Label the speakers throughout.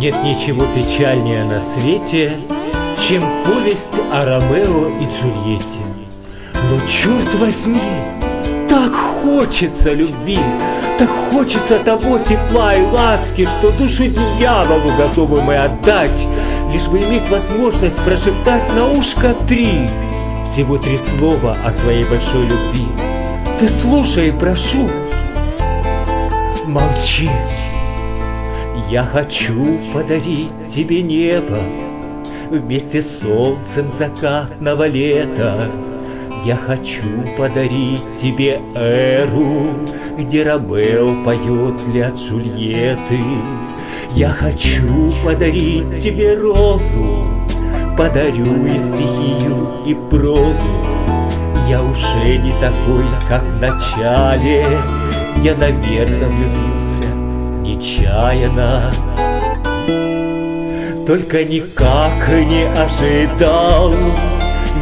Speaker 1: Нет ничего печальнее на свете, чем повесть о Ромео и Джульетте. Но черт возьми, так хочется любви, так хочется того тепла и ласки, что душу дьяволу готовы мы отдать, лишь бы иметь возможность прошептать на ушко три, всего три слова о своей большой любви. Ты слушай, прошу, молчи. Я хочу подарить тебе небо Вместе с солнцем закатного лета. Я хочу подарить тебе эру Где Ромео поет для Джульетты. Я хочу подарить тебе розу Подарю и стихию, и прозу. Я уже не такой, как в начале. Я, наверное, влюбился нечаянно. Только никак не ожидал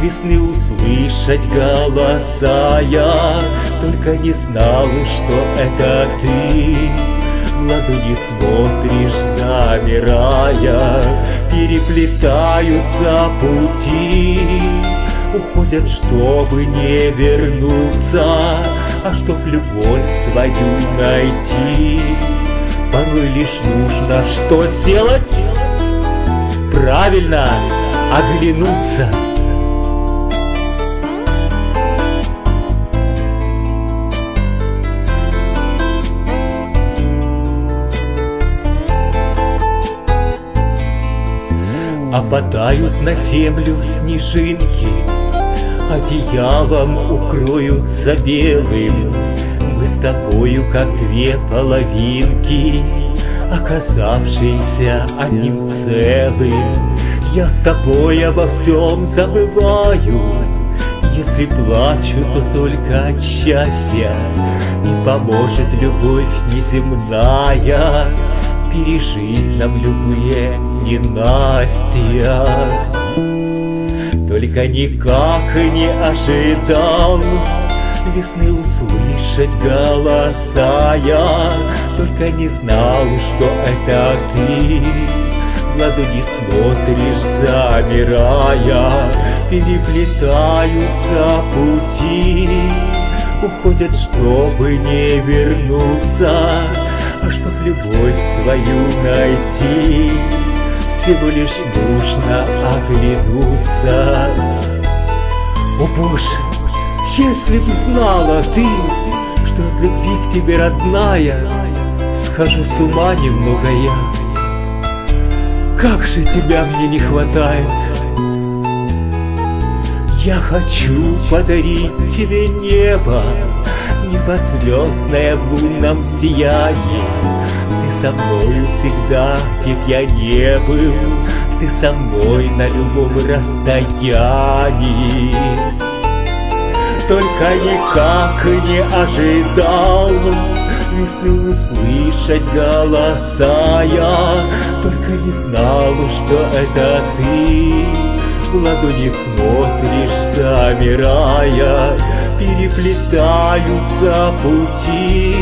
Speaker 1: Весны услышать голоса я. Только не знал, что это ты. В ладони смотришь, замирая Переплетаются пути. Уходят, чтобы не вернуться А чтоб любовь свою найти Порой лишь нужно что сделать? Правильно, оглянуться. Опадают на землю снежинки, Одеялом укроются белым тобою как две половинки, Оказавшиеся одним целым. Я с тобой обо всем забываю, Если плачу, то только от счастья, И поможет любовь неземная Пережить нам любые ненастья. Только никак не ожидал Весны услышать голоса я. Только не знал, что это ты. В ладони смотришь, замирая. Переплетаются пути. Уходят, чтобы не вернуться. А чтоб любовь свою найти Всего лишь нужно оглянуться. О Боже, если б знала ты, что от любви к тебе родная, Схожу с ума немного я. Как же тебя мне не хватает! Я хочу подарить тебе небо, Небозвездное в лунном сиянии. Ты со мною всегда, где б я не был, Ты со мной на любом расстоянии только никак не ожидал. Весны услышать голоса я Только не знал, что это ты. В ладони смотришь, замирая Переплетаются пути.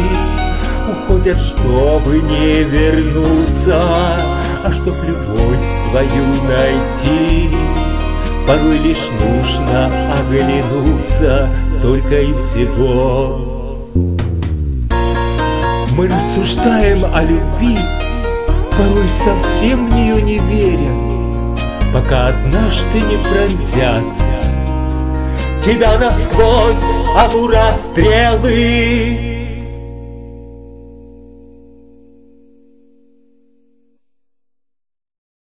Speaker 1: Уходят, чтобы не вернуться А чтоб любовь свою найти Порой лишь нужно оглянуться только и всего. Мы рассуждаем о любви, порой совсем в нее не веря, Пока однажды не пронзят тебя насквозь амура стрелы.